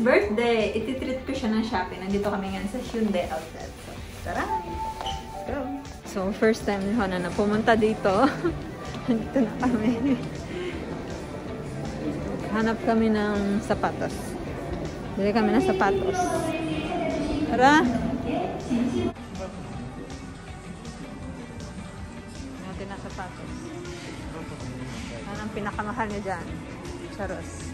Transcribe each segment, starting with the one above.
Birthday! Ititreat ko siya ng shopping. Nandito kami ngayon sa Hyundai outlet. So, tara! Let's go! So, first time ni Hana na pumunta dito. Nandito na kami. Hanap kami ng sapatos. Bili kami ng sapatos. Tara! Natin na sapatos. Ano ang pinakamahal niya dyan? Charos.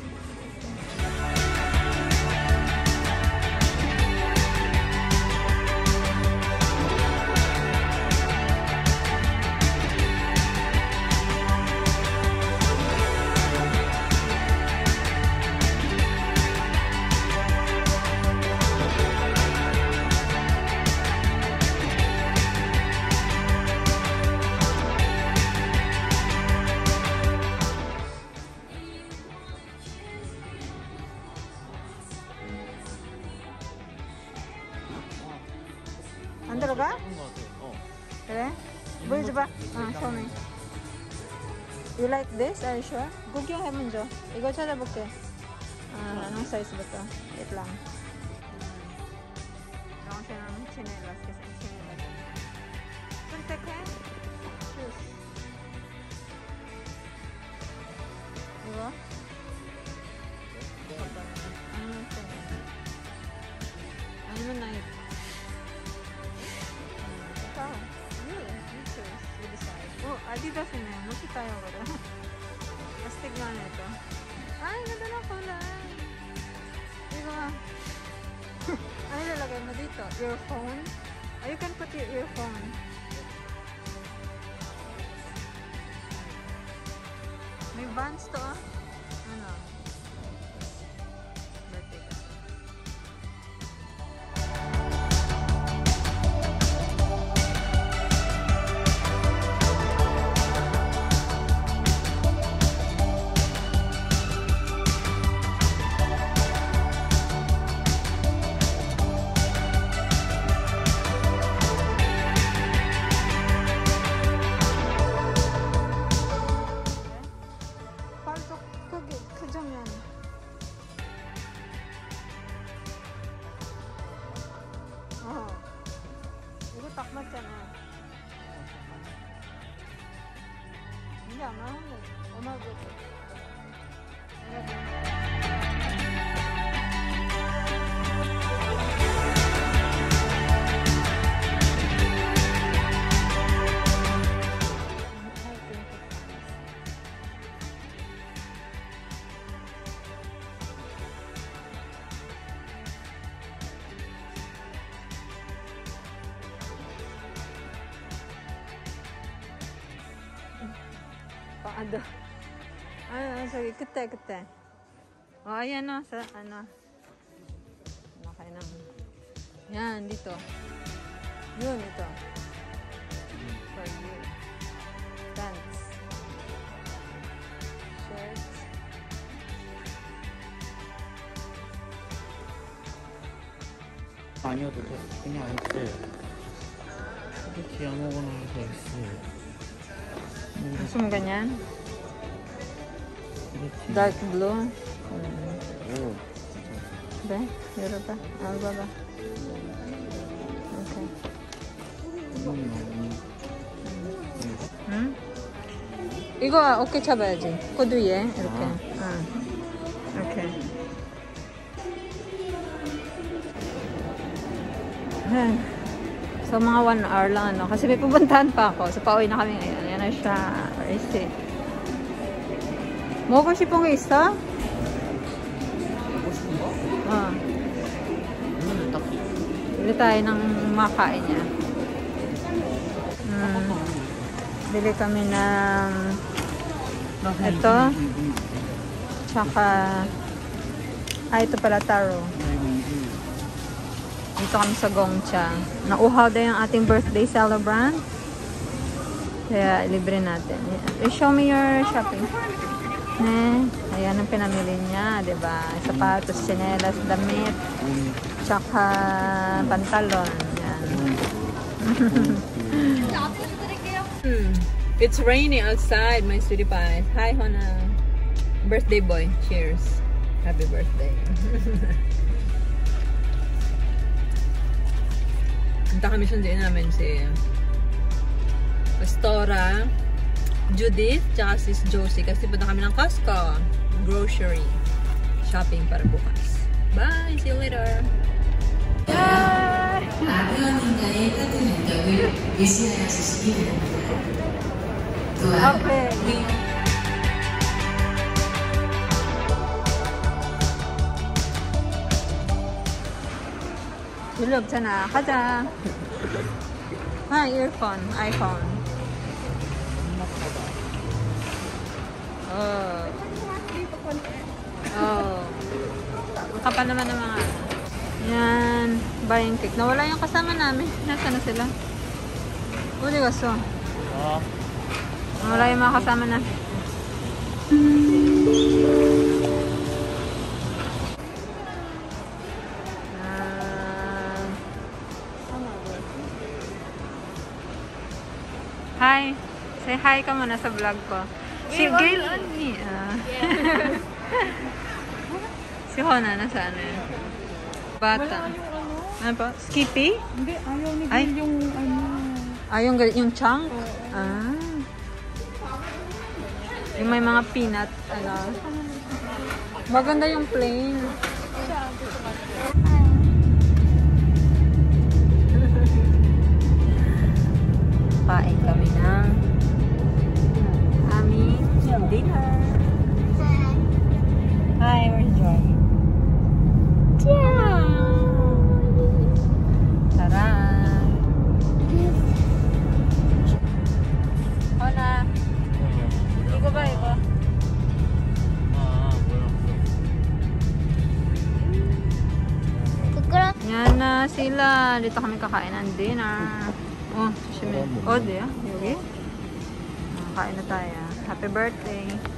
size? Are you sure? 구경해 먼저. 이거 찾아볼게. 아, anong size부터? Wait lang. Wrong siya ng chinelas kasi chinelas. Contact hand? Shoes. Diba? Ano ito? Ano na ito? Ikaw. You, you choose. You decide. Oh, Adidas na yun. Musi tayo ko Tapos tignan nito. Ay, ganda na pala. Diba? ano lalagay mo dito? Your phone? Oh, you can put your earphone. May bands to ah. sige kete kete o ayan o sa ano ano kayo ng yan dito yun ito for you pants shirts 아니어도 돼. 그냥 이렇게. 이렇게 아무거나 다 있어. gusto mo ganyan dark blue 오. ba meron pa ano ba ba okay 음, 응? 이거 어깨 잡아야지. 코드 위에 이렇게. 응. 이렇게. So, mga one hour lang, ano. Kasi may pupuntahan pa ako. So, pauwi na kami ngayon. Ayan na siya. Where is it? 먹고 싶은 거 있어? 먹고 싶은 거? 어. 오늘은 딱 Bili tayo ng makain niya. Mm. Bili kami ng ito. Tsaka, ah, ito pala taro. Dito kami sa Gongcha. Nauhaw din ang ating birthday celebrant. Kaya, libre natin. Eh, Show me your shopping. Eh, ayan ang pinamili niya, di ba? Sapatos, tsinelas, damit, tsaka pantalon. Yan. Hmm. It's raining outside, my sweetie pie. Hi, Hona. Birthday boy. Cheers. Happy birthday. Punta kami sunduin namin si Pastora, Judith, tsaka sis Josie kasi punta kami ng Costco. Grocery. Shopping para bukas. Bye! See you later! 아드님과의 같은 능력을 의지하 Oh. Ang kapal naman ng mga. Yan. Buying cake. Nawala yung kasama namin. Nasaan na sila? Uli kaso. 아, Nawala yung mga kasama na. Hi. Say hi ka muna sa vlog ko. Si Gail Annie. ah. si Hona, nasa ano yun? Bata. Ano pa? Skippy? Hindi, ayaw ni. Gil yung ano. Ah, yung, yung chunk? Ah. Yung may mga peanut, ano. Maganda yung plain. Pain kami ng ng. Hi. Hi, where's Joy? Joy! Hola! Hindi ko ba iba? Yan na sila. Dito kami kakain ng dinner. Oh, shimmy. Oh, di ah. Okay? Kain na tayo. Happy birthday.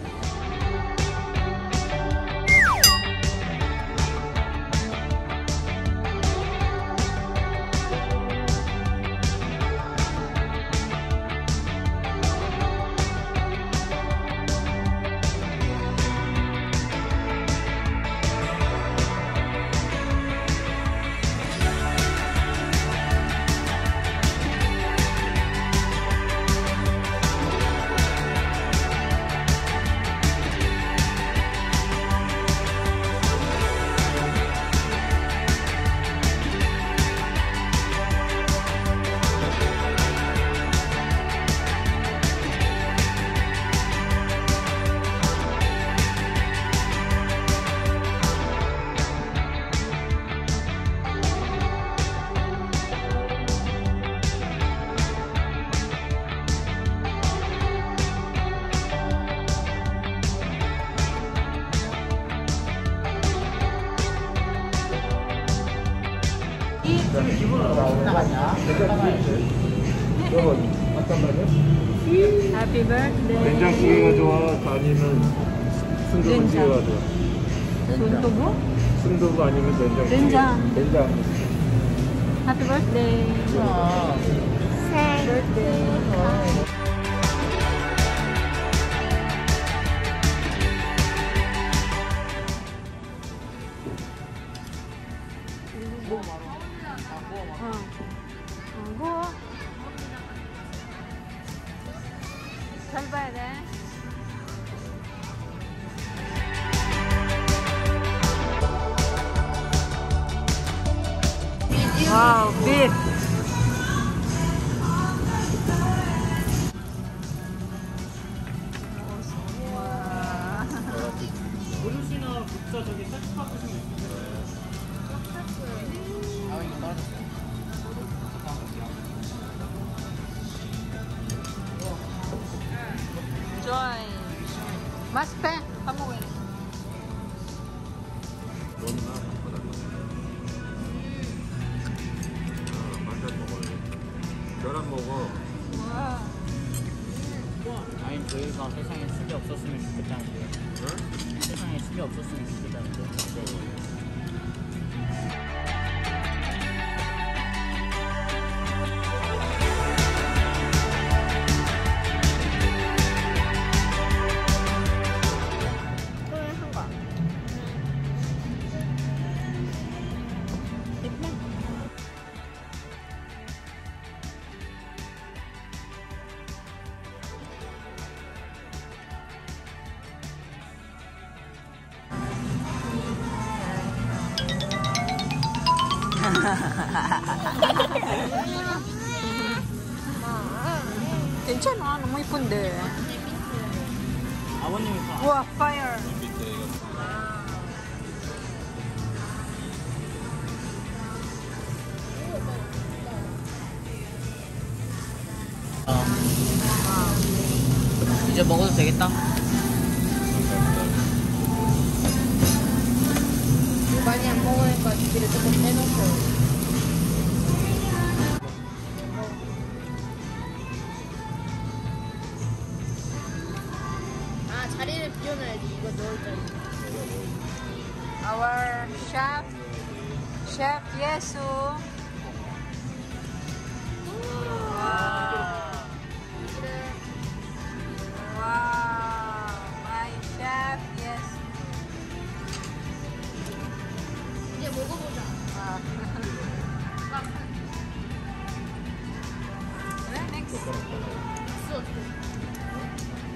Happy birthday. 된장찌개가 좋아? 아니면 순두부찌개가 된장. 좋아? 순두부? 순두부 아니면 된장찌개? 된장. 된장. Happy birthday. birthday. 어. 먹어야 돼. 와우 빛 오르시나 국자 저기 셀프 파크 좀 있어요. 아 이거 떨어졌어. 괜찮아. 너무 이쁜데. 아버님이 봐. 우와, fire. 이제 먹어도 되겠다. かってるとこ見えま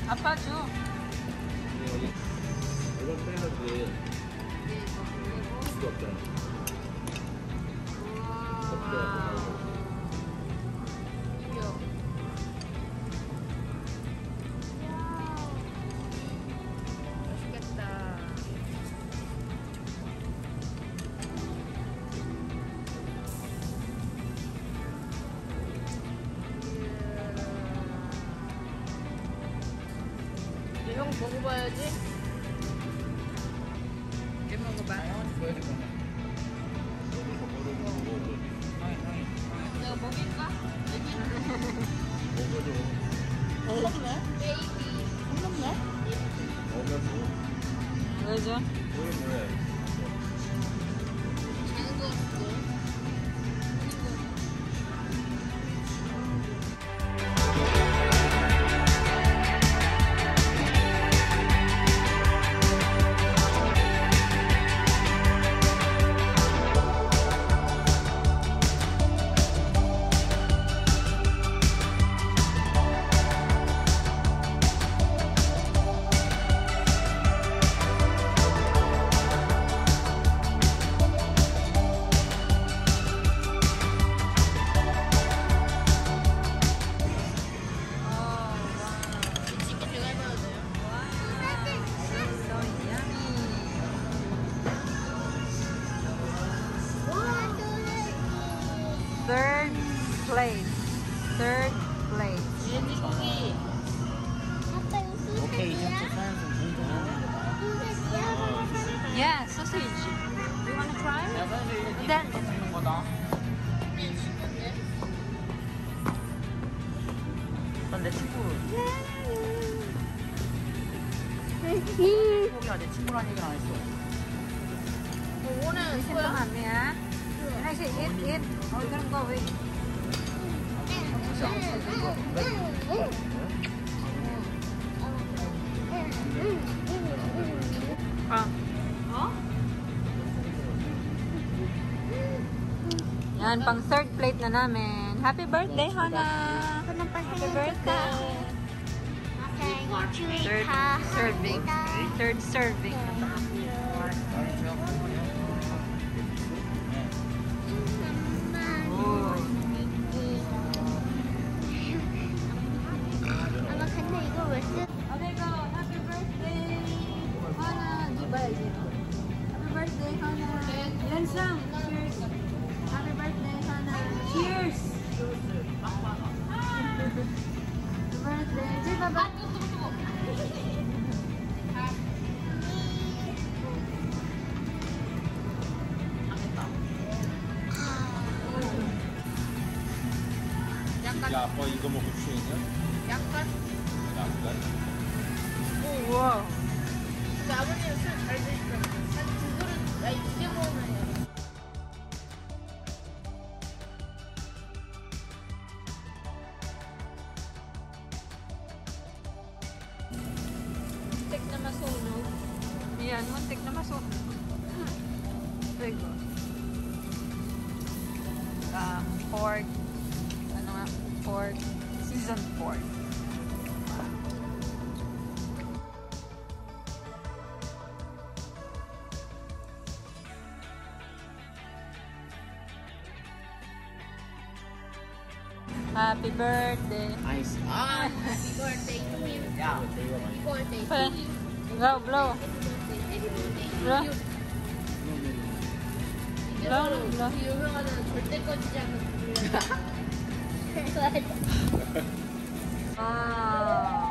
아빠 줘. 이거 빼야지. 수도 없잖아. 먹어봐야지. sausage. You wanna try? Then. 내 친구. 친구야 내 친구란 얘기 안 했어. 뭐 오늘 신경 안 내야. 사실 옛, 옛, 어, 그런 거 왜. 응. Ayan, pang third plate na namin. Happy birthday, Hana! Happy birthday! Third serving. Third serving. Happy birthday, Hana! Yan sang! 包一个么？Happy birthday. 아이스. 아! Happy birthday to you. 야, 이거 많이. Happy birthday to Pa- you. Blow, blow. Happy birthday to Blow. you. Blow, blow. 그 유명한 절대 꺼지지 않는 불. Wow.